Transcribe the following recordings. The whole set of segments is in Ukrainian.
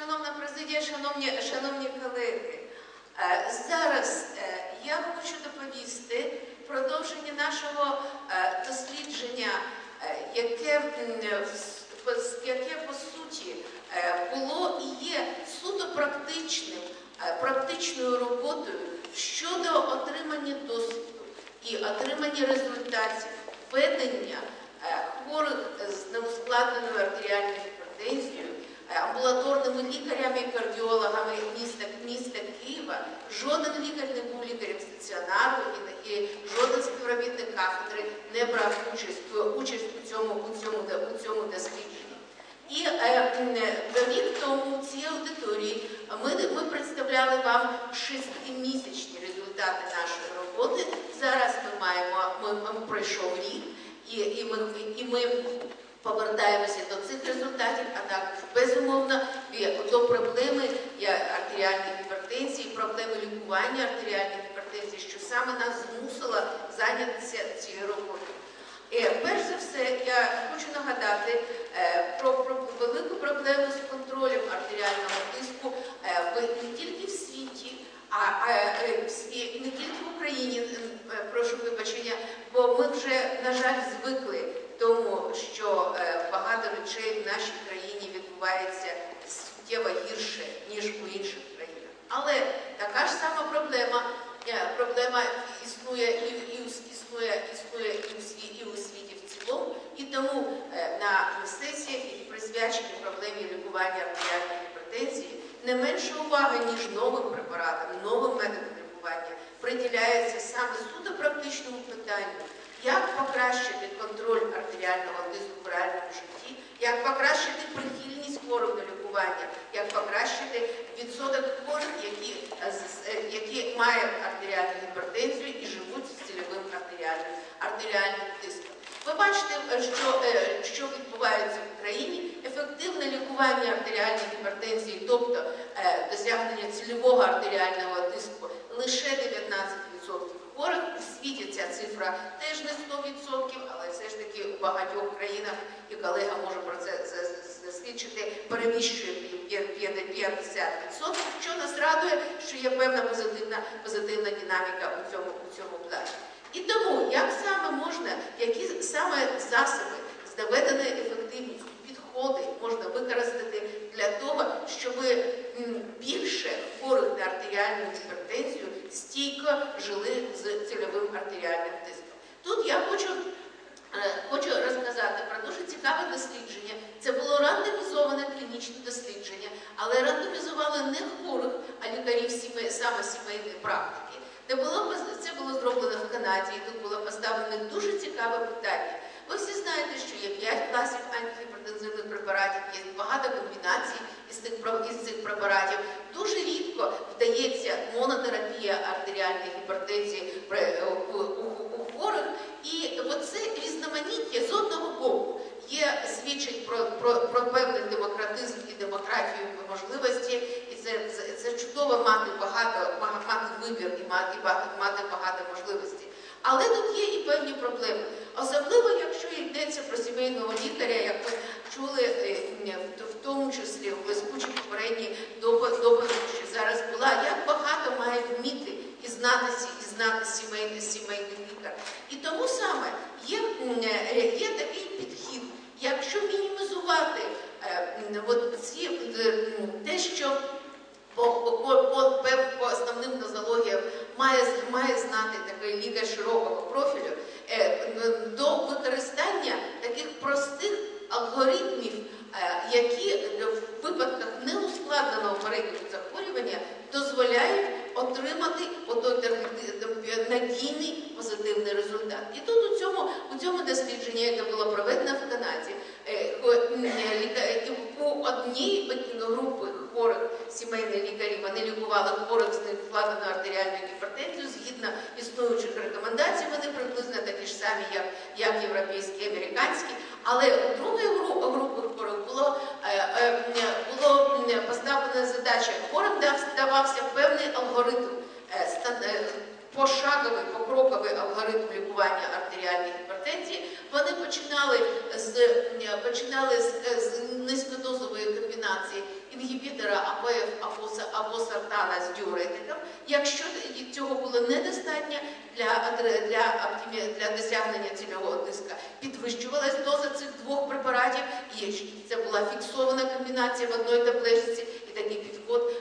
Шановна президія, шановні, шановні колеги, е, зараз е, я хочу доповісти продовження нашого е, дослідження, яке, яке по суті було і є суто практичним, практичною роботою щодо отримання досвіду і отримання результатів ведення хворих з неускладненою артеріальною гіпертензією амбулаторними лікарями і кардіологами міста, міста Києва. Жоден лікар не був лікарем стаціонару і, і жоден співробітник кафедри не брав участь, участь у цьому, у цьому, у цьому дослідженні. І е, е, рік тому в цій аудиторії ми, ми представляли вам шестимісячні результати нашої роботи. Зараз ми маємо, ми, ми пройшов рік, і, і, ми, і ми повертаємося до цих результатів, а також безумовно до проблеми артеріальної гіпертензії, проблеми лікування артеріальної гіпертензії, що саме нас змусило зайнятися цією роботою. Е, Перш за все, я хочу нагадати е, про, велику проблему з контролем артеріального тиску е, не тільки в світі, а, не тільки в Україні, прошу вибачення, бо ми вже, на жаль, звикли тому, що е, багато речей в нашій країні відбувається суттєво гірше, ніж у інших країнах. Але така ж сама проблема, е, проблема існує і, і, існує, існує і у світі, і у світі в цілому, і тому е, на сесіях, які присвячені проблемі лікування артеріальної гіпертензії, не менше уваги, ніж новим препаратам, новим методам лікування, приділяється саме суто практичному питанню, як покращити контроль артеріального тиску в реальному житті, як покращити прихильність хворих до лікування, як покращити відсоток хворих, які, які мають артеріальну гіпертензію і живуть з цільовим артеріальним, артеріальним тиском. Ви бачите, е, що, е, що відбувається в Україні. Ефективне лікування артеріальної гіпертензії, тобто е, досягнення цільового артеріального тиску, лише 19% хворих. У світі ця цифра теж не 100%, але все ж таки у багатьох країнах, і колега може про це за- за- засвідчити, перевищує п'я- п'я- 50%, що нас радує, що є певна позитивна, позитивна динаміка у цьому, у цьому плані. І тому, як саме можна, які саме засоби з доведеною ефективністю, підходи можна використати для того, щоб більше хворих на артеріальну гіпертензію стійко жили з цільовим артеріальним тиском. Тут я хочу, е, хочу розказати про дуже цікаве дослідження. Це було рандомізоване клінічне дослідження, але рандомізували не хворих, а лікарів сіме- саме сімейної практики. Де було це було зроблено в Канаді, і тут було поставлено дуже цікаве питання. Ви всі знаєте, що є 5 класів антигіпертензивних препаратів, є багато комбінацій із цих, препаратів. Дуже рідко вдається монотерапія артеріальної гіпертензії у, у- хворих. І оце різноманіття з одного боку є свідчить про, про, про певний демократизм і демократію можливості, і це, це, це чудово мати багато, мати вибір і мати, мати багато можливостей. Але тут є і певні проблеми. Особливо, якщо йдеться про сімейного лікаря, як ви чули, е, в- тому числі в блискучій попередній допо- доповіді, що зараз була, як багато має вміти і знати, і знати сімейний, сімейний лікар. І тому саме є, е, є такий підхід, якщо мінімізувати е, от ці, те, що по, по, по, по, основним нозологіям має, має знати такий лікар широкого профілю е, до використання таких простих алгоритмів, е, які в випадках неускладненого перебігу захворювання дозволяють отримати тер- тер- надійний позитивний результат. І тут у цьому, у цьому дослідженні, яке було проведено в Канаді, е, ко- м, е, ліка- у одній групи хворих сімейних лікарів вони лікували хворих з невкладеною артеріальною гіпертензією згідно існуючих рекомендацій. Вони приблизно такі ж самі, як, як європейські, американські. Але у другої групи хворих було, е, е, було поставлена задача. Хворим дав- давався певний алгоритм. е, Пошаговий, покроковий алгоритм лікування артеріальної гіпертензії. Вони починали з починали з, з низькодозової комбінації інгібітора сартана з діуретиком, якщо цього було недостатньо для, для, для досягнення цільового тиска, підвищувалась доза цих двох препаратів, і це була фіксована комбінація в одній таблетці, і такий підход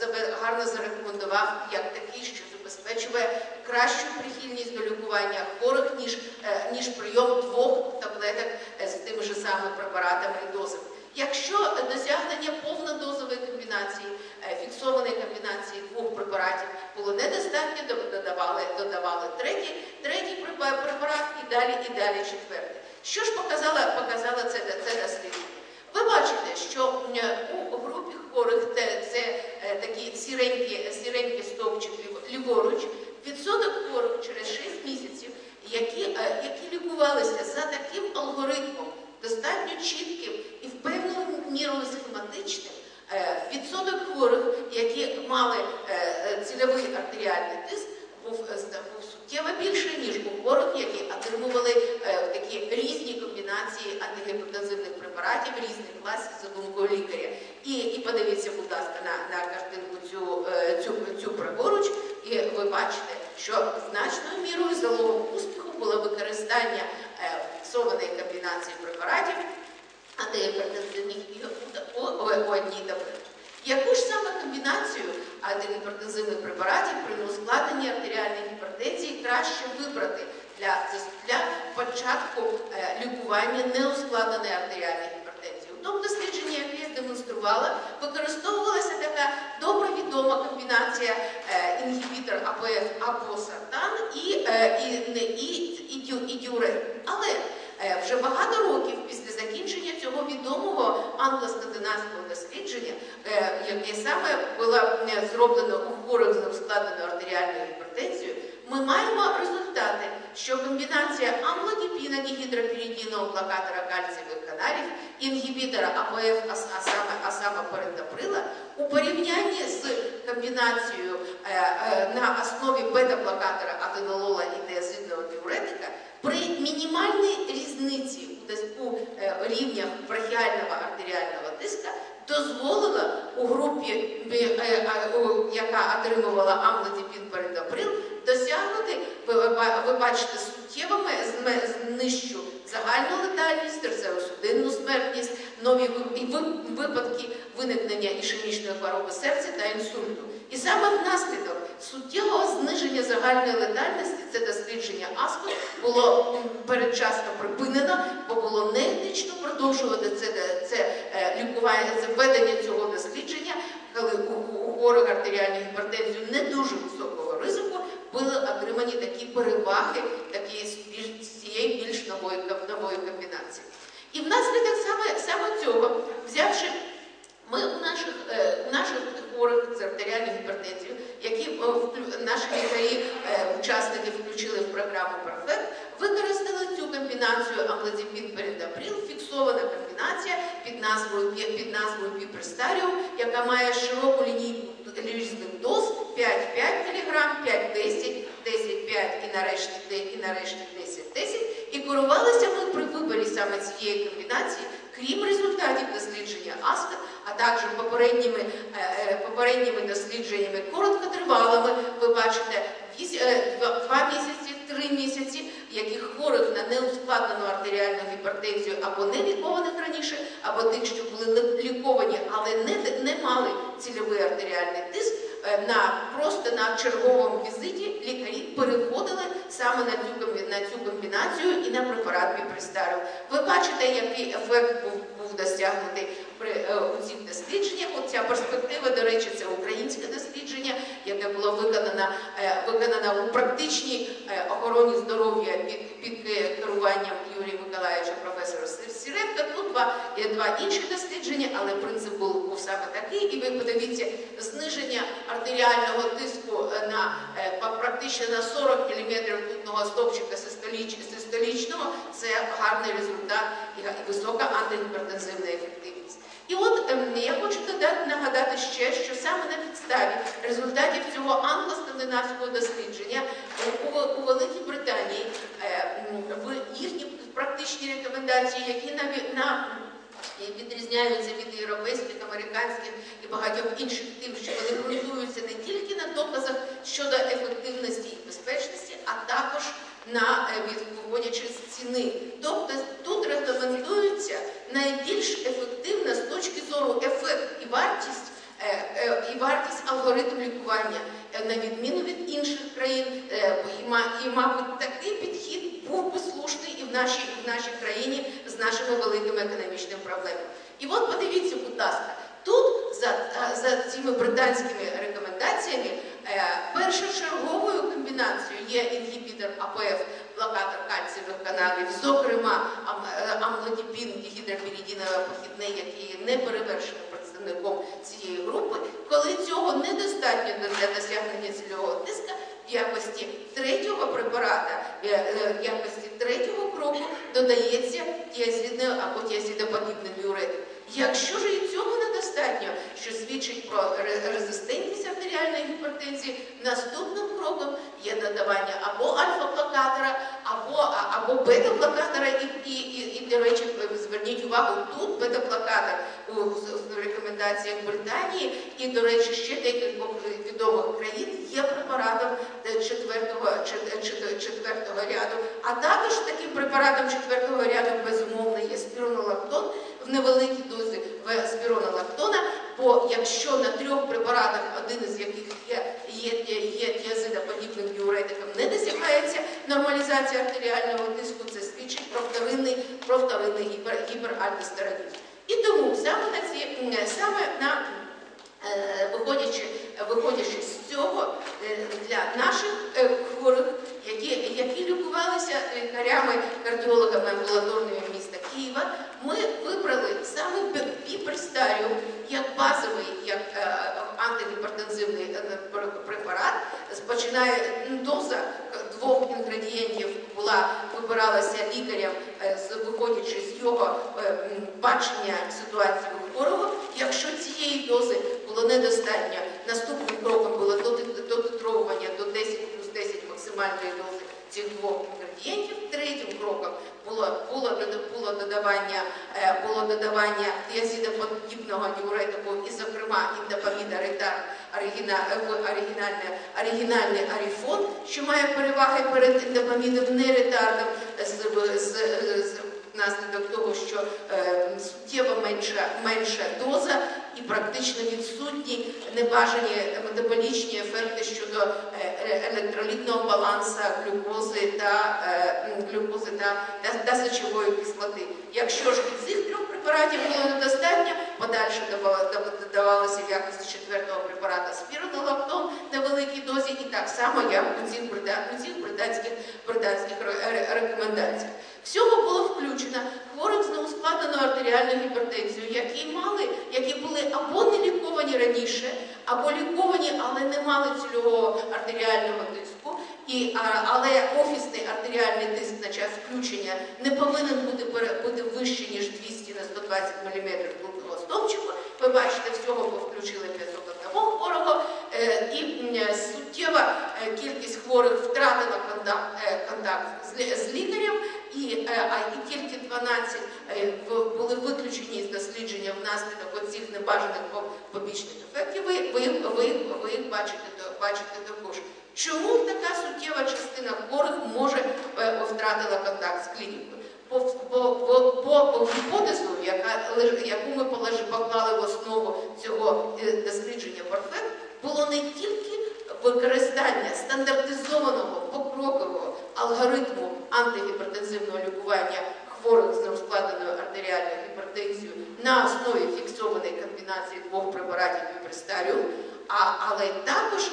себе гарно зарекомендував як такий, що забезпечує кращу прихильність до лікування хворих, ніж, е, ніж прийом двох таблеток е, з тими ж самими препаратами і дозами. Якщо досягнення повнодозової комбінації, е, фіксованої комбінації двох препаратів було недостатньо, до- додавали, додавали третій, третій препарат і далі, і далі четвертий. Що ж показало, показало це, це дослідження? Ви бачите, що у групі хворих це е, такі сіренькі, сіренький стовпчик ліво- ліворуч, відсоток хворих через 6 місяців, які, е, які лікувалися за таким алгоритмом, достатньо чітким і в певною мірою схематичним, е, відсоток хворих, які мали е, е, цільовий артеріальний тиск, був, суттєво більший, ніж у хворих, які отримували такі різні комбінації антигіпертензивних препаратів різних класів за думкою лікаря. І, подивіться, будь ласка, на, картинку цю праворуч, і ви бачите, що значною мірою залогом успіху було використання е, фіксованої комбінації препаратів антигіпертензивних і одній таблетці. Яку ж саме комбінацію антигіпертензивних препаратів при неускладненні артеріальної гіпертензії краще вибрати для, початку е, лікування неускладненої артеріальної гіпертензії? У тому дослідженні, яке я демонструвала, використовувалася така добре відома комбінація е, інгібітор АПФ або сартан і, е, і, і, і, діуретик. Але Е, Вже багато років після закінчення цього відомого англо-скандинавського дослідження, е, яке саме було зроблено у хворих з неускладненою артеріальною гіпертензією, ми маємо результати, що комбінація амлодіпіна, дігідропіридінового блокатора кальцієвих каналів, інгібітора АПФ, а, саме, передаприла, у порівнянні з комбінацією е, е, на основі бета-блокатора аденолола і диазидного діуретика при мінімальній різниці у е, рівнях брахіального артеріального тиска дозволила у групі, яка отримувала амлодипін передаприл, досягнути, ви, бачите, суттєвими знищу загальну летальність, серцево-судинну смертність, нові випадки виникнення ішемічної хвороби серця та інсульту. І саме внаслідок суттєвого зниження загальної летальності це дослідження АСКО було передчасно припинено, бо було неетично продовжувати це, е, лікування, це введення цього дослідження, коли у, хворих артеріальну гіпертензію не дуже ризику були отримані такі переваги цієї більш нової, комбінації. І внаслідок саме, цього, взявши ми у наших, е, хворих з артеріальною гіпертензією, які наші лікарі, е, учасники включили в програму Перфект, використали цю комбінацію амлодипін передаприл, фіксована комбінація під назвою пі- під назвою Піпрестаріум, яка має широку лінійку різних доз 5-5 мг, 5-10, 10-5 і нарешті де- і нарешті 10-10. І керувалися ми при виборі саме цієї комбінації, крім результатів дослідження АСКА, а також попередніми, е, е, попередніми дослідженнями короткотривалими, ви бачите, вісь- е, два, два місяці, три місяці, яких хворих на неускладнену артеріальну гіпертензію або не лікованих раніше, або тих, що були лі- ліковані, але не, не мали цільовий артеріальний тиск, е, на просто на черговому візиті лікарі переходили саме на цю на цю комбінацію і на препарат Біпрестару. Ви бачите, який ефект був, був досягнутий у цих дослідженнях. Оця перспектива, до речі, це українське дослідження, яке було виконано, е, виконано у практичній е, охороні здоров'я під, під е, керуванням Юрія Миколаївича, професора Сіренка. Тут два, є два інші дослідження, але принцип був, саме такий. І ви подивіться, зниження артеріального тиску е, на е, практично на 40 мм ртутного стовпчика систоліч- систолічного це гарний результат і висока антигіпертензивна ефективність. І от ем, я хочу нагадати ще, що саме на підставі результатів цього англо-скандинавського дослідження у, у, Великій Британії е, в їхні практичні рекомендації, які на, відрізняються від європейських, американських і багатьох інших тим, що вони ґрунтуються не тільки на доказах щодо ефективності і безпечності, а також на е, з ціни. Тобто тут рекомендується найбільш ефективна з точки зору ефект і вартість. е, е, І вартість алгоритм лікування на відміну від інших країн, і мабуть, такий підхід був би слушний і в нашій, і в нашій країні з нашими великими економічними проблемами. І от подивіться, будь ласка, тут за, за цими британськими рекомендаціями е, першочерговою комбінацією є інгібітор АПФ, блокатор кальцієвих каналів, зокрема е, амлодіпін, дігідропірідінове похідне, який є неперевершеним представником цієї групи, коли цього недостатньо для досягнення цільового тиска, в якості третього препарата, е, в якості третього кроку додається тіазідне або тіазідоподібний діуретик. Якщо ж і цього недостатньо, що свідчить про ре- резистентність артеріальної гіпертензії, наступним кроком є додавання або альфа-блокатора, або, або бета-блокатора. І, і, і, і, до речі, зверніть увагу, тут бета-блокатор у, в рекомендаціях Британії і, до речі, ще декількох відомих країн є препаратом четвертого, чет- чет- четвертого ряду. А також таким препаратом четвертого ряду безумовно є спіронолактон в невеликій дозі спіронолактона, бо якщо на трьох препаратах, один із яких є, є, є, тіазидоподібним діуретиком, не досягається нормалізація артеріального тиску, це свідчить про вторинний, про вторинний гіпер, гіперальдостеронізм. І тому саме на ці саме на е, виходячи, виходячи з цього е, для наших е, хворих, які, які лікувалися лікарями, кардіологами амбулаторного міста Києва, ми вибрали саме піпрестаріум як базовий, як е, антигіпертензивний е, препарат. Спочинає доза двох інгредієнтів була вибиралася лікарем, е, виходячи з його бачення ситуації у хворого. Якщо цієї дози було недостатньо, наступним кроком було доти- дотитровування до 10 плюс 10 максимальної дози цих двох інгредієнтів. Третім кроком було, було, було додавання, е, було додавання тіазідоподібного діуретику і, зокрема, індопаміда ретар е, в оригінальне, оригінальний аріфон, що має переваги перед індопамідом неретардом з, з, з внаслідок того, що е, суттєво менша, менша доза і практично відсутні небажані метаболічні ефекти щодо е, е, електролітного балансу глюкози та глюкози та, та, та сечової кислоти. Якщо ж від цих трьох препаратів було недостатньо, подальше додава- додавалося в якості четвертого препарата спіронолактон на великій дозі, і так само як у цих, британських, британських ре- ре- рекомендаціях. Всього було включено хворих з неускладненою артеріальною гіпертензією, які мали, які були або не ліковані раніше, або ліковані, але не мали цільового артеріального. І, але офісний артеріальний тиск на час включення не повинен бути, бути вище, ніж 200 на 120 мм блудного стовпчику. Ви бачите, всього повключили 501 хворого, е, і м, суттєва е, кількість хворих втратила контакт, е, з, лі- з лікарем, і, е, а, і тільки 12 е, в- були виключені з дослідження внаслідок оцих небажаних побічних ефектів. Ви, ви, ви, ви їх бачите, бачите також. Чому така суттєва частина хворих може е, втратила контакт з клінікою? По, по, по, по, по гіпотезу, яку ми поклали в основу цього е, дослідження Порфет, було не тільки використання стандартизованого покрокового алгоритму антигіпертензивного лікування хворих з неускладненою артеріальною гіпертензією на основі фіксованої комбінації двох препаратів віпрестаріум, а, але також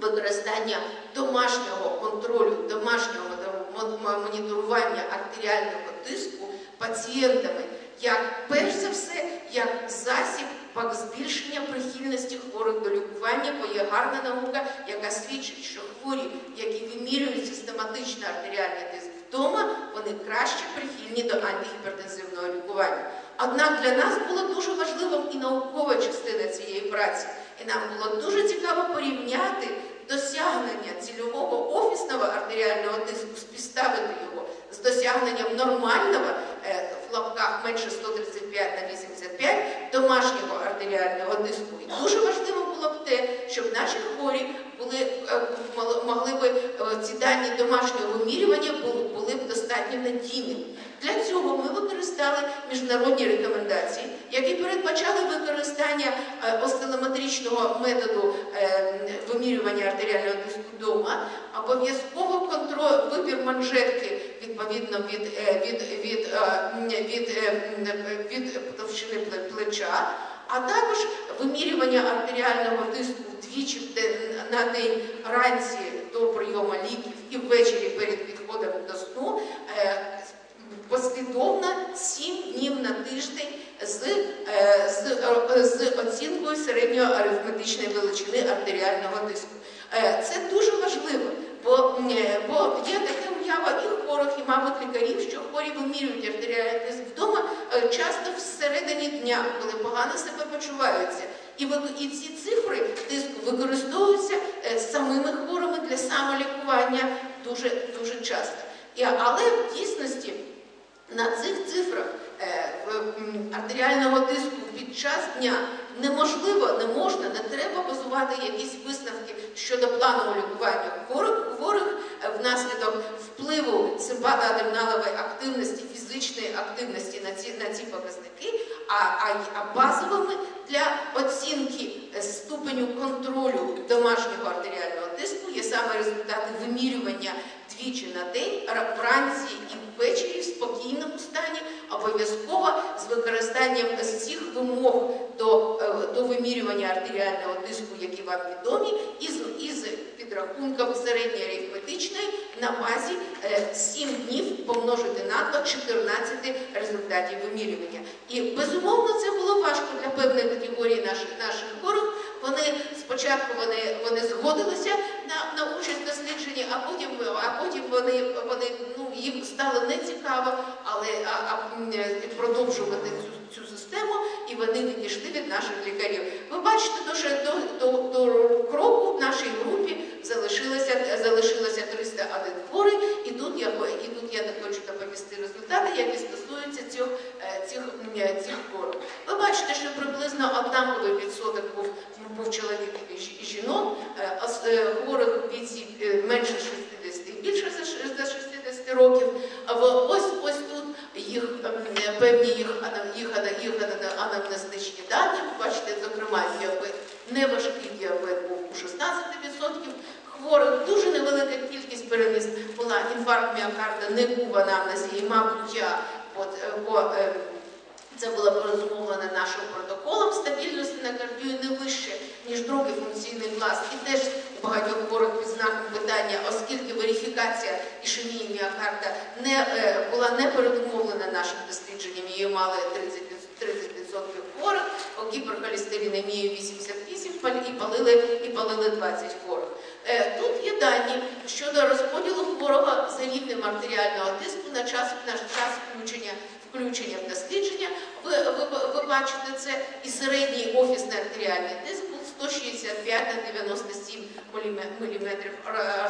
використання домашнього контролю, домашнього мон- мон- моніторування артеріального тиску пацієнтами, як перш за все, як засіб збільшення прихильності хворих до лікування, бо є гарна наука, яка свідчить, що хворі, які вимірюють систематично артеріальний тиск вдома, вони краще прихильні до антигіпертензивного лікування. Однак для нас було дуже важливим і наукова частина цієї праці. І нам було дуже цікаво порівняти досягнення цільового офісного артеріального тиску, співставити його з досягненням нормального е, в лапках менше 135 на 85 домашнього артеріального тиску. І дуже важливо було б те, щоб наші хворі були, е, могли би е, ці дані домашнього вимірювання були б достатньо надійними. Для цього ми використали міжнародні рекомендації, які передбачали використання е, осцилометричного методу е, вимірювання артеріального тиску вдома, обов'язково вибір манжетки відповідно від, від, е, товщини плеча, а також вимірювання артеріального тиску вдвічі на день ранці до прийому ліків і ввечері перед відходом до сну. Послідовно 7 днів на тиждень з, е, з, е, з оцінкою середньої арифметичної величини артеріального тиску. Е, Це дуже важливо, бо, бо є таке уява і хворих, і, мабуть, лікарів, що хворі вимірюють артеріальний тиск вдома часто всередині дня, коли погано себе почуваються. І, і ці цифри тиску використовуються самими хворими для самолікування дуже, дуже часто. І, але в дійсності на цих цифрах е, артеріального тиску під час дня неможливо, не можна, не треба базувати якісь висновки щодо планового лікування хворих, е, внаслідок впливу симпатоадреналової активності, фізичної активності на ці, на ці показники, а, а, а базовими для оцінки е, ступеню контролю домашнього артеріального тиску є саме результати вимірювання двічі на день, вранці ввечері в спокійному стані, обов'язково з використанням всіх вимог до, е, до вимірювання артеріального тиску, які вам відомі, і з, і з підрахунком середньої арифметичної на базі е, 7 днів помножити на 2, 14 результатів вимірювання. І безумовно це було важко для певної категорії наших наших хворих. Вони спочатку вони, вони згодилися на, на участь в дослідженні, а потім, а потім вони, вони ну, їм стало нецікаво, але а, а, продовжувати цю, цю систему, і вони відійшли від наших лікарів. Ви бачите, дуже до, до, до кроку в нашій групі залишилося, залишилося 301 хворий, і тут я і тут я не хочу доповісти результати, які стосуються цих, е, цих, е, цих хворих. Ви бачите, що приблизно однаковий відсоток був, був чоловіків і жінок, е, ос- е, хворих віці е, менше 60 і більше за 60 років. А ось ось тут їх ем, певні їх їх їх анамнестичні дані. Ви бачите, зокрема, діабет, неважкий діабет був у 16%. Хворих дуже невелика кількість переніс була інфаркт міокарда, не був анамнезі, і, мабуть, я от, е, бо, е, це було порозумовлено нашим протоколом стабільності на кардію не вище, ніж другий функційний клас. І теж у багатьох хворих під знаком питання, оскільки верифікація ішемії міокарда не, е, була не передумовлена нашим дослідженням, її мали 30%, 30% хворих, у гіперхолестеринемію 88 пал- і палили, і палили 20 хворих. Е, Тут є дані щодо розподілу хворого за рівнем артеріального тиску на час, на час включення включення в дослідження. Ви, ви, бачите це і середній офісний артеріальний тиск був 165 на 97 мм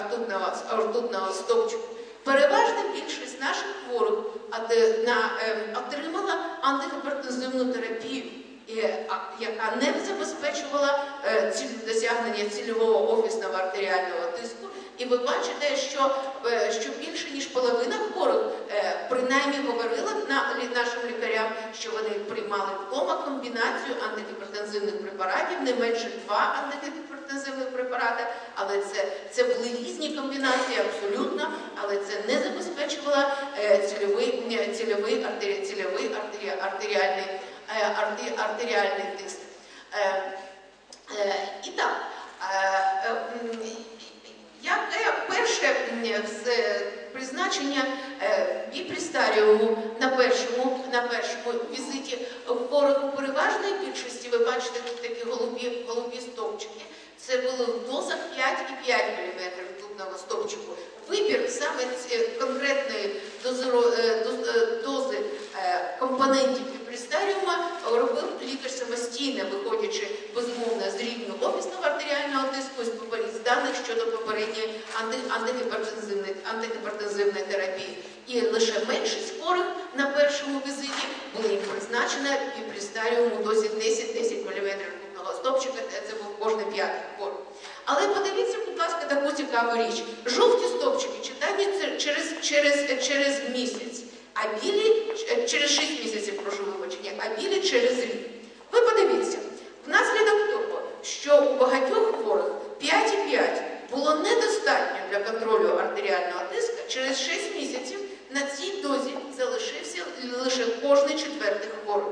ртутного, ртутного стовпчику. Переважна більшість наших хворих ем, отримала антигіпертензивну терапію, е, яка не забезпечувала е, досягнення цільового офісного артеріального тиску. І ви бачите, що, е, що більше ніж половина хворих е, принаймні говорила на, нашим лікарям, що вони приймали вдома комбінацію антигіпертензивних препаратів, не менше два антигіпертензивних препарати, але це, це були різні комбінації абсолютно, але це не забезпечувало е, цільовий, цільовий, артері, цільовий артері, артеріальний, арте- артеріальний тиск. І так, Яке перше з- призначення е, біпрестаріуму на першому, на першому візиті в переважної більшості, ви бачите тут такі голубі, голубі стовпчики, це було в дозах 5 і 5 мм ртутного стовпчику. Вибір саме конкретної е, доз- е, дози е, компонентів біпрестаріума робив лікар самостійно, виходячи безумовно з рівню офісного артеріального тиску і з попер- з даних щодо попередньої анти- антигіпертензивної, терапії. І лише меншість хворих на першому візиті були їм призначена піпрістаріум у дозі 10-10 мм ртутного стопчика, це був кожний п'ятий хворий. Але подивіться, будь ласка, таку цікаву річ. Жовті стопчики читані через, місяць, а білі через 6 місяців, прошу вибачення, а білі через рік. Ви подивіться, внаслідок того, що у багатьох хворих 5,5 було недостатньо для контролю артеріального тиску, через 6 місяців на цій дозі залишився лише кожний четвертий хворий.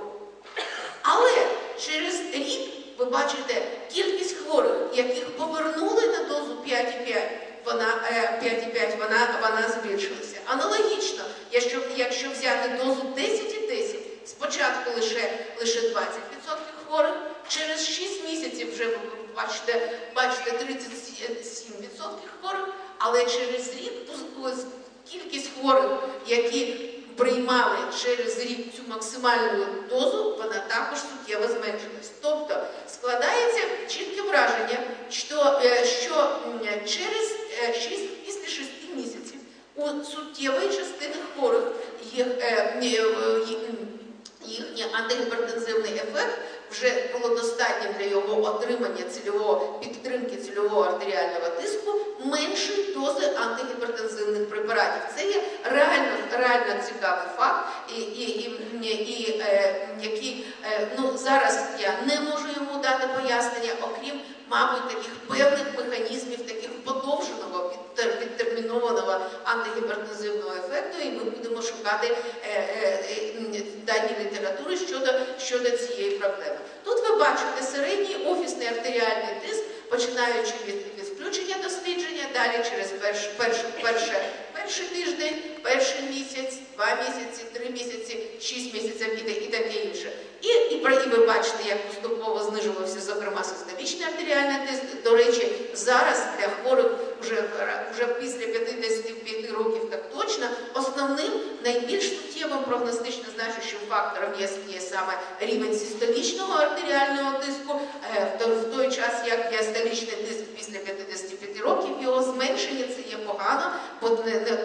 Але через рік ви бачите кількість хворих, яких повернули на дозу 5,5, вона, е, 5,5 вона, вона збільшилася. Аналогічно, якщо, якщо взяти дозу 10,10, спочатку лише, лише 20% хворих, через 6 місяців вже ви бачите, бачите 37% хворих, але через рік кількість хворих, які приймали через рік цю максимальну дозу, вона також суттєво зменшилась. Тобто складається чітке враження, що, е, що через 6, після 6 місяців у суттєвої частини хворих їх, е, е, їхній антигіпертензивний ефект вже було достатньо для його отримання цільового підтримки цільового артеріального тиску меншої дози антигіпертензивних препаратів. Це є реально, реально цікавий факт, і, і, і, і е, який е, ну, зараз я не можу йому дати пояснення, окрім, мабуть, таких певних механізмів, таких подовженого підтер- відтермінованого антигіпертензивного ефекту, і ми будемо шукати е, е, е, дані літератури щодо, цієї проблеми. Тут ви бачите середній офісний артеріальний тиск, починаючи від, включення дослідження, далі через перш, перш, перше, перший тиждень, перший місяць, два місяці, три місяці, шість місяців іде і таке інше. І, і, і ви бачите, як поступово знижувався, зокрема, системічний артеріальний тиск. До речі, зараз для хворих вже, вже після 55 років так точно, основним найбільш суттєвим прогностично значущим фактором є, є саме рівень систолічного артеріального тиску, Е, в той, час як діастолічний тиск після 55 років його зменшення це є погано, бо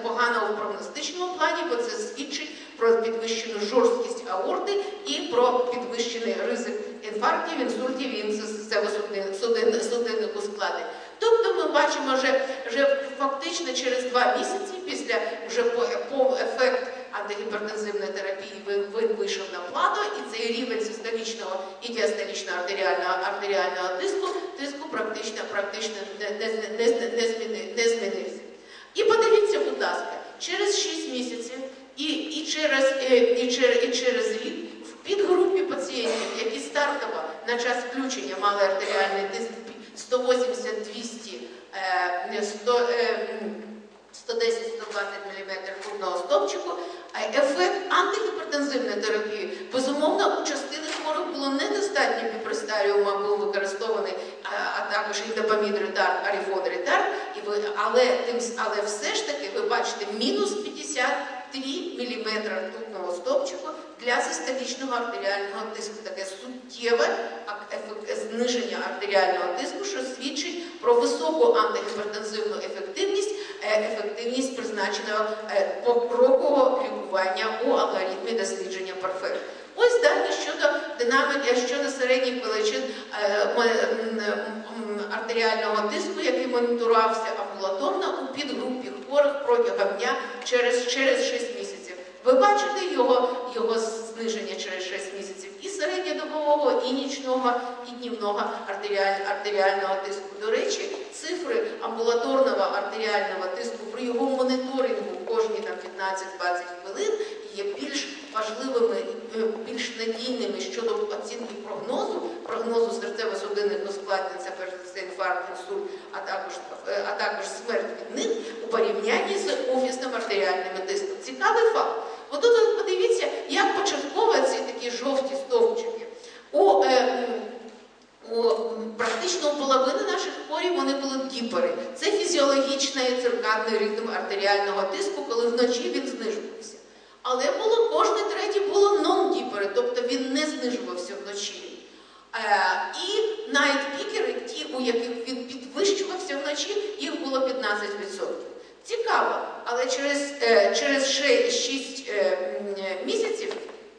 погано у прогностичному плані, бо це свідчить про підвищену жорсткість аорти і про підвищений ризик інфарктів, інсультів і серцево-судинних ускладнень. Тобто ми бачимо вже, вже фактично через два місяці після вже по, ефект антигіпертензивної терапії він, вийшов на плато, і цей рівень системічного і діастолічного артеріального, артеріального тиску, тиску практично, практично не, не, не, не, не, зміни- не змінився. І подивіться, будь ласка, через 6 місяців і, і, через, е, і, через, і через рік в підгрупі пацієнтів, які стартово на час включення мали артеріальний тиск 180-200, е, 100, е, м, 110-120 мм кубного стопчику, а ефект антигіпертензивної терапії, безумовно, у частини хворих було недостатньо піпрестаріума, був використований, а, також індопамід ретард, арифон ретард, і ви, але, тим, але все ж таки ви бачите мінус 53 мм ртутного стопчику для систолічного артеріального тиску. Таке суттєве зниження артеріального тиску, що свідчить про високу антигіпертензивну ефективність, е, ефективність призначеного е, покрокового лікування у алгоритмі дослідження парфет. Ось дані щодо динаміки, щодо середніх величин е, артеріального тиску, який моніторувався амбулаторно у підгрупі хворих протягом дня через, через 6 місяців. Ви бачите його, його зниження через 6 місяців і середньодобового, і нічного, і днівного артеріаль- артеріального тиску. До речі, цифри амбулаторного артеріального тиску при його моніторингу кожні там 15-20 хвилин є більш важливими, е, більш надійними щодо оцінки прогнозу, прогнозу серцево-судинних ускладнень, це перш за все інфаркт, інсульт, а також, е, а також смерть від них у порівнянні з офісним артеріальним тиском. Цікавий факт. От тут от подивіться, як початково ці такі жовті стовпчики. У, е, у практично у половини наших хворів вони були діпери. Це фізіологічний циркадний ритм артеріального тиску, коли вночі він знижувався. Але було кожне третє було нон-діпери, тобто він не знижувався вночі. Е, і найтпікери, ті, у яких він підвищувався вночі, їх було 15%. Цікаво, але через, е, через 6 місяців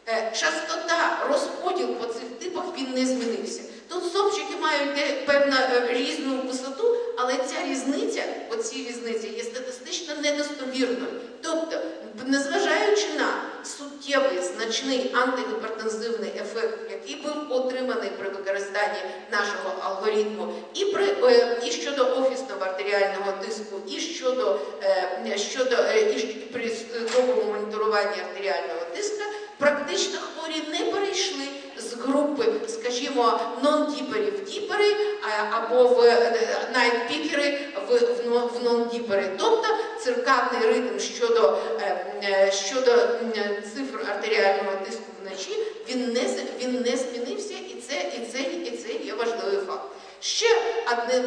е, частота розподіл по цих типах він не змінився. Тут сопчики мають певну е, різну висоту, але ця різниця, оці різниці, є статистично недостовірною. Тобто, на суттєвий значний антигіпертензивний ефект, який був отриманий при використанні нашого алгоритму, і при е, і щодо офісного артеріального тиску, і щодо е, щодо е, і при довгому моніторуванні артеріального тиска, практично хворі не перейшли з групи, скажімо, нон-діперів в діпери або в найтпікери в, в, нон-діпери. Тобто циркадний ритм щодо щодо цифр артеріального тиску вночі, він не він не змінився, і це і це, і це є важливий факт. Ще одне,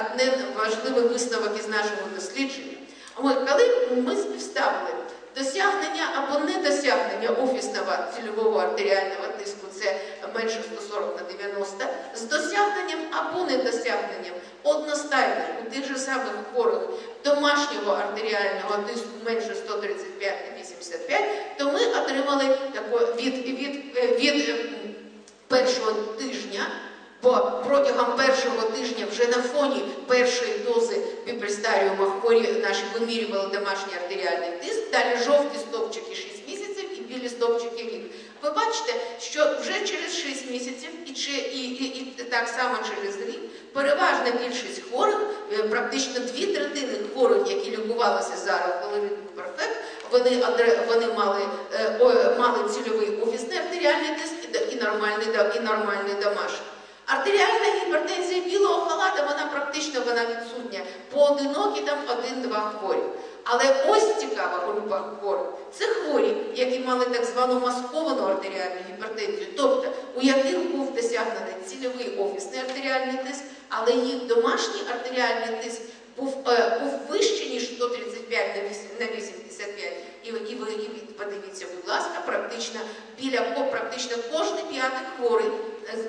одне важливий висновок із нашого дослідження. Коли ми співставили досягнення або недосягнення офісного цільового артеріального тиску, це менше 140 на 90, з досягненням або недосягненням одностайно у тих же самих хворих домашнього артеріального тиску менше 135 на 85, то ми отримали тако, від, від першого тижня. Бо протягом першого тижня вже на фоні першої дози піпрестаріума хворі наші вимірювали домашній артеріальний тиск, далі жовті стовпчики 6 місяців і білі стовпчики рік. Ви бачите, що вже через 6 місяців і, і, і, і так само через рік переважна більшість хворих, практично дві третини хворих, які лікувалися зараз алгоритм перфект, вони вони мали мали цільовий офісний артеріальний тиск і нормальний, і нормальний домашній. Артеріальна гіпертензія білого халата, вона практично вона відсутня. Поодинокі там один-два хворі. Але ось цікава група хворих. Це хворі, які мали так звану масковану артеріальну гіпертензію, тобто у яких був досягнений цільовий офісний артеріальний тиск, але їх домашній артеріальний тиск був е, був вищий, ніж 135 на 85. І, ви подивіться, будь ласка, практично біля практично кожний п'ятий хворий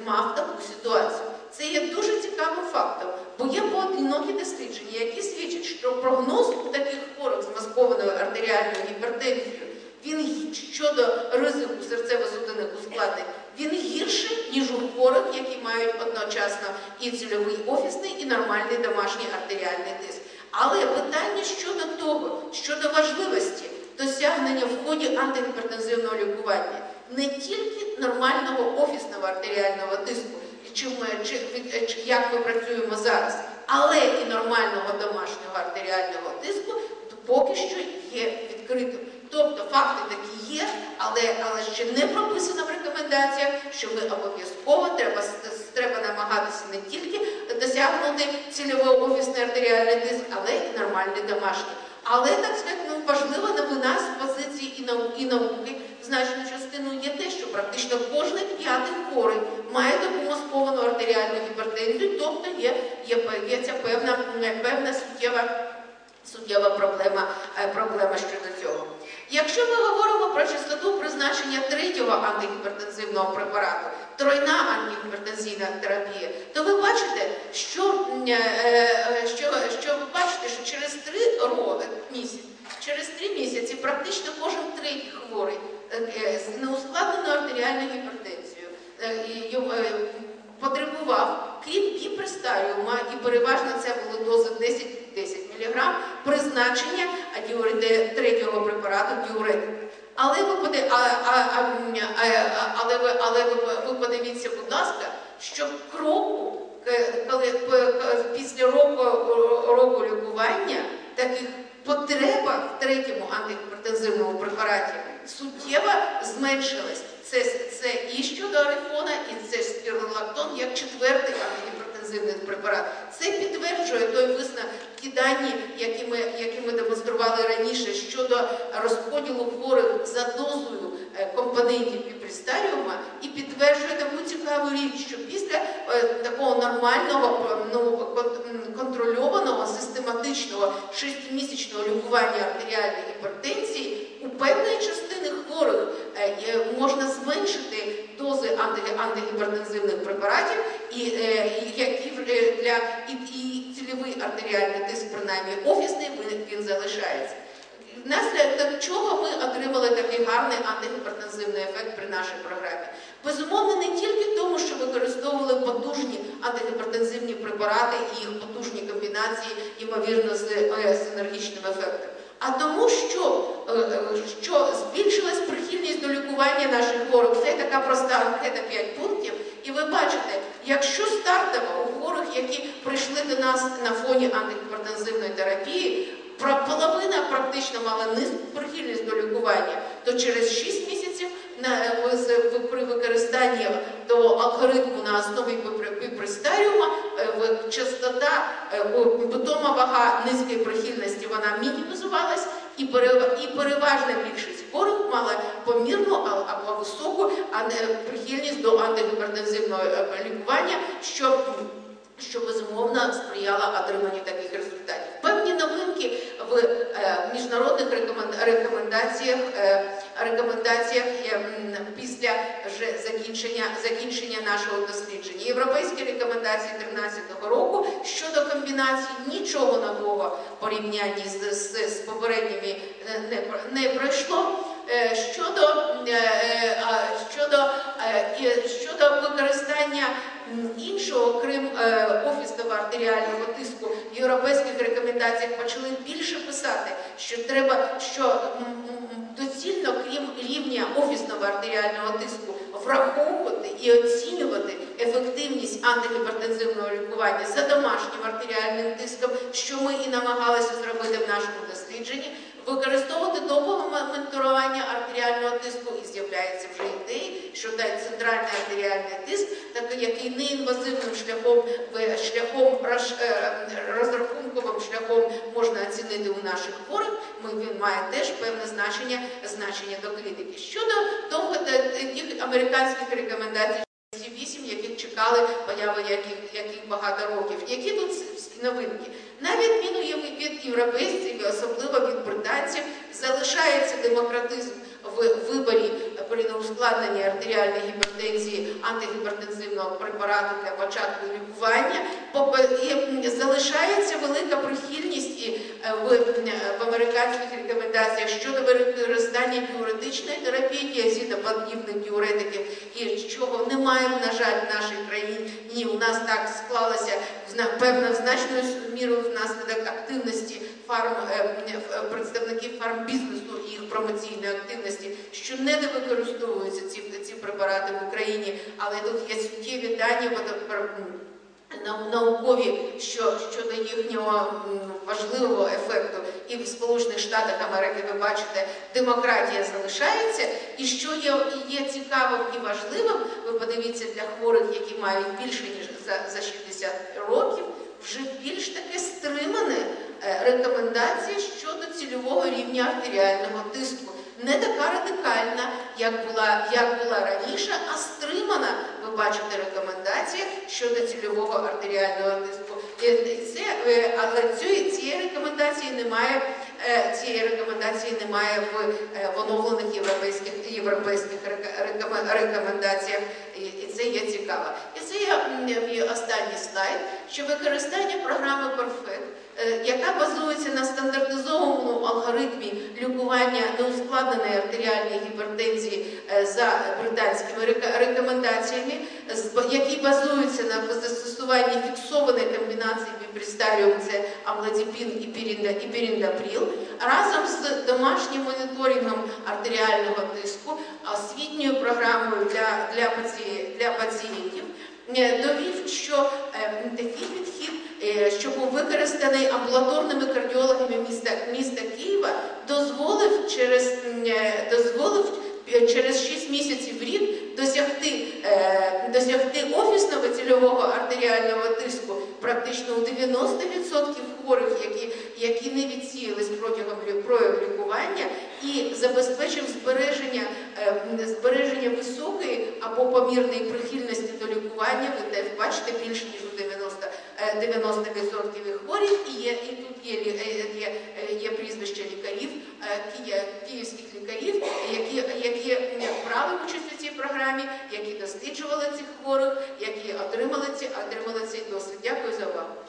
мав таку ситуацію. Це є дуже цікавим фактом, бо є поодинокі дослідження, які свідчать, що прогноз у таких хворих з маскованою артеріальною гіпертензією він щодо ризику серцево-судинних ускладнень, він гірший, ніж у хворих, які мають одночасно і цільовий офісний, і нормальний домашній артеріальний тиск. Але питання щодо того, щодо важливості досягнення в ході антигіпертензивного лікування не тільки нормального офісного артеріального тиску, як ми працюємо зараз, але і нормального домашнього артеріального тиску, поки що є відкритим. Тобто факти такі є, але ще не прописано в рекомендаціях, що ми обов'язково треба намагатися не тільки досягнути цільовий офісний артеріальний тиск, але і нормальний домашній. Але так сказати, ну, важлива новина з позиції і науки, і науки значною частиною є те, що практично кожний п'ятий хворий має таку масковану артеріальну гіпертензію, тобто є, певна, певна суттєва, суттєва проблема, проблема щодо. Якщо ми говоримо про частоту призначення третього антигіпертензивного препарату, тройна антигіпертензійна терапія, то ви бачите, що, що, що ви бачите, що через три роки місяці, через три місяці практично кожен третій хворий з неускладненою артеріальною гіпертензією потребував, крім піпрестаріума, і переважно це були дози 10 10 мг, призначення третього препарату діуретика. Але ви подивіться, будь ласка, що кроку, після року, року лікування таких потреба в третьому антигіпертензивному препараті суттєво зменшилась. Це, це і щодо арифона, і це спіролактон як четвертий антигіпертензивний препарат. Це підтверджує той висновок, ті дані, які ми, які ми демонстрували раніше щодо розподілу хворих за дозою компонентів піпрестаріума, і підтверджує таку цікаву річ, що після е, такого нормального, ну, контрольованого, систематичного шестимісячного лікування артеріальної гіпертензії у певної частини хворих е, можна зменшити дози антигіпертензивних препаратів, і, е, які для і, і цільовий артеріальний тиск, принаймні офісний, він, залишається. Внаслідок чого ми отримали такий гарний антигіпертензивний ефект при нашій програмі? Безумовно, не тільки тому, що використовували потужні антигіпертензивні препарати і їх потужні комбінації, ймовірно, з е, синергічним ефектом, а тому, що, е, е, що збільшилась прихильність до лікування наших хворих. Це така проста анкета 5 пунктів. І ви бачите, якщо стартово у хворих, які прийшли до нас на фоні антигіпертензивної терапії, половина практично мала низьку прихильність до лікування, то через 6 місяців при використанні до алгоритму на основі піпрестаріума частота питома вага низької прихильності вона мінімізувалась, і, перев, і переважна більшість хворих мала помірну або високу прихильність до антигіпертензивного лікування, що що безумовно сприяло отриманню таких результатів. Певні новинки в е, міжнародних рекомендаціях е, рекомендаціях після вже закінчення закінчення нашого дослідження. Європейські рекомендації 2013 року щодо комбінацій нічого нового порівнянні з, з, з попередніми не, не пройшло. Е, щодо щодо, щодо використання іншого, крім офісного артеріального тиску, європейських рекомендаціях почали більше писати, що треба, що доцільно, крім рівня офісного артеріального тиску, враховувати і оцінювати ефективність антигіпертензивного лікування за домашнім артеріальним тиском, що ми і намагалися зробити в нашому дослідженні. Використовувати добове моніторування артеріального тиску і з'являються вже ідеї, що центральний артеріальний тиск, так який неінвазивним шляхом шляхом розрахунковим шляхом можна оцінити у наших хворих, він має теж певне значення значення до клініки. Щодо того, тих американських рекомендацій. Чекали появи яких, яких багато років. Які тут новинки? На відміну від європейців, особливо від британців, залишається демократизм в виборі при неускладненні артеріальної гіпертензії антигіпертензивного препарату для початку лікування. І залишається велика прихильність е, в, в американських рекомендаціях щодо використання діуретичної терапії, діазідоподібних діуретиків, і чого немає, на жаль, в нашій країні. Ні, у нас так склалося певно значною мірою внаслідок активності фарм е, представників фармбізнесу і їх промоційної активності, що не використовуються ці, ці препарати в Україні, але тут є суттєві дані наукові що, щодо їхнього важливого ефекту. І в Сполучених Штатах Америки ви бачите, демократія залишається. І що є, є цікавим і важливим, ви подивіться для хворих, які мають більше ніж за, за 60 років, вже більш таке стримане е, рекомендації щодо цільового рівня артеріального тиску. Не така радикальна, як була як була раніше, а стримана, ви бачите, рекомендація щодо цільового артеріального тиску. Е, але цієї рекомендації немає. Е, цієї рекомендації немає в, в оновлених європейських європейських рекомендаціях, і це є цікаво. І це є мій останній слайд, що використання програми е, яка базується на стандартизованому алгоритмі лікування неускладненої артеріальної гіпертензії е, за британськими рекомендаціями, які базуються на застосуванні фіксованої комбінації біпрестаріум, це амлодіпін і піріндапріл, разом з домашнім моніторингом артеріального тиску, освітньою програмою для, пацієнтів, е, довів, що е, такий підхід, е, що був використаний амбулаторними кардіологами міста, міста Києва, дозволив через дозволив через 6 місяців в рік досягти досягти офісного цільового артеріального тиску практично у 90% хворих, які які не відсіялись протягом прояву лікування, і забезпечив збереження збереження високої або помірної прихильності до лікування. Ви теж бачите більше ніж у 90 90% хворих, і є і тут є є, є прізвища лікарів, київських лікарів, які які брали участь у цій програмі, які досліджували цих хворих, які отримали ці отримали цей досвід. Дякую за увагу.